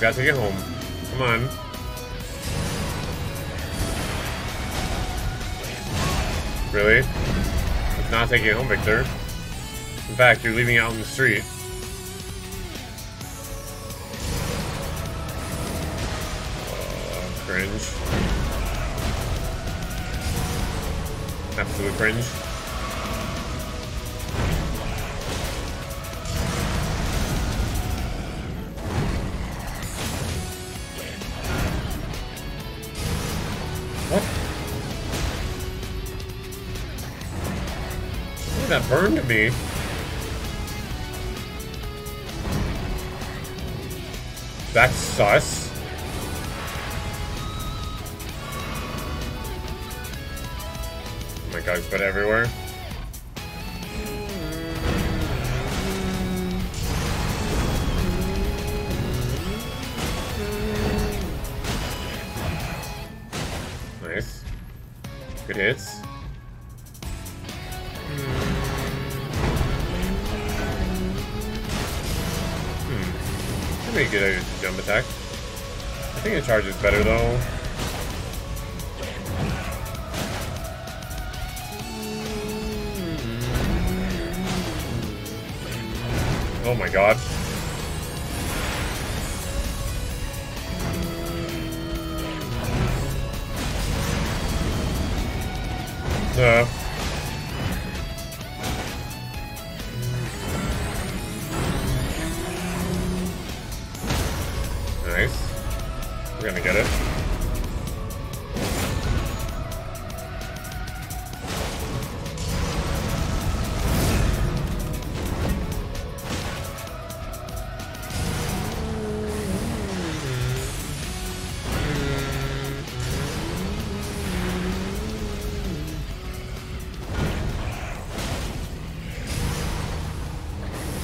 gotta take it home. Come on. Really? It's not taking it home, Victor. In fact, you're leaving out in the street. Uh, cringe. Absolute cringe. What? At that burned me. That's sus. Oh my god, it's been everywhere. Good hits. Hmm. That'd be a jump attack. I think the charge is better though. Oh my god. Nice. We're gonna get it.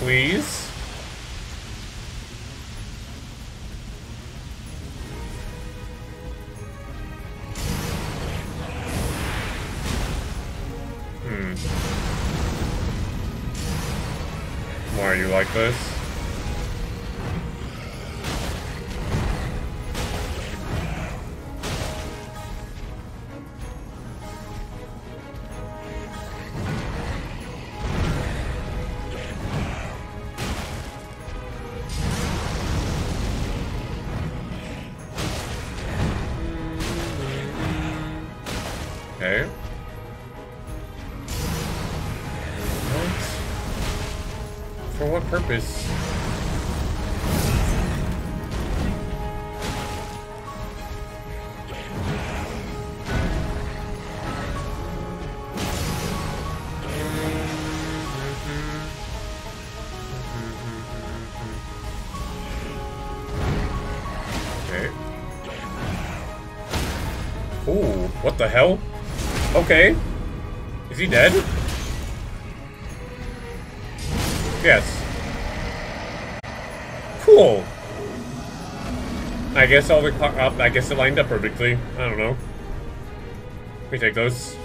Please? Hmm. Why are you like this? Okay. What? For what purpose? What the hell? Okay. Is he dead? Yes. Cool. I guess all the clock up. I guess it lined up perfectly. I don't know. Me take those.